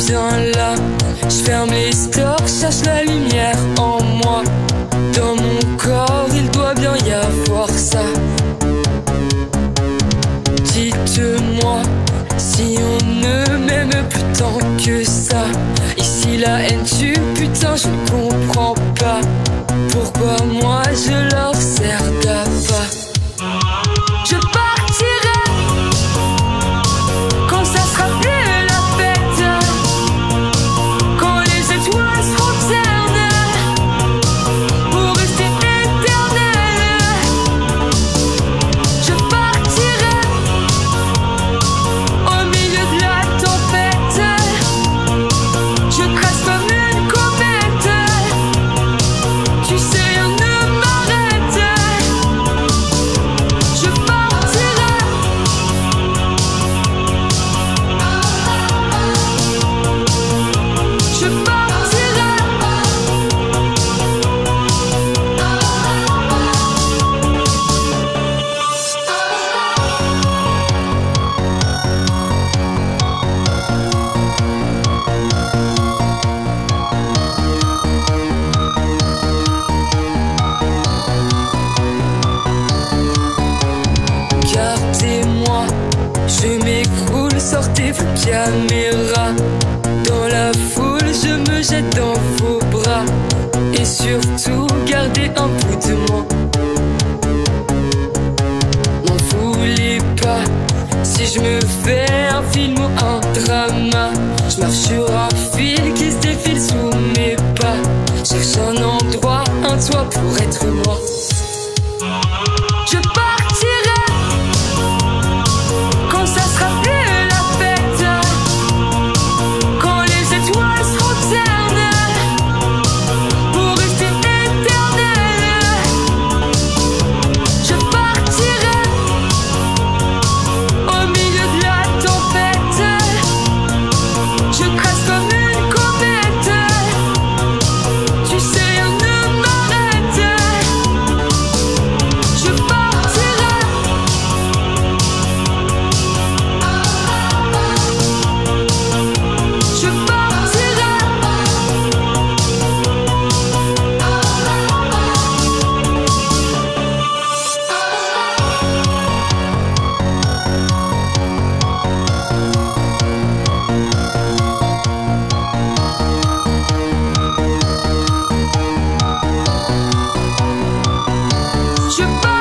Je ferme les stores, cherche la lumière en moi. Dans mon corps, il doit bien y avoir ça. Dites-moi si on ne m'aime plus tant que ça. Ici la haine tue, putain, je ne caméras. Dans la foule, je me jette dans vos bras. Et surtout, gardez un bout de moi. M'en voulez pas si je me fais un film ou un drama. Je marche sur un fil qui Je partirai.